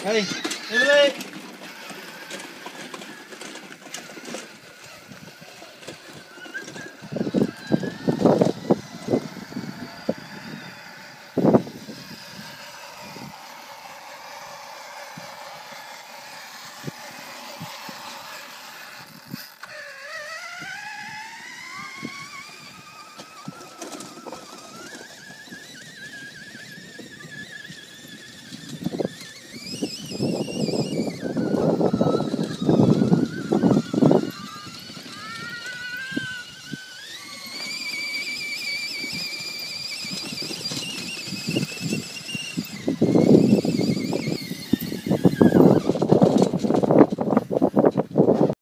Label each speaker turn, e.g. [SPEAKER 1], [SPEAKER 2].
[SPEAKER 1] Hey, Emily.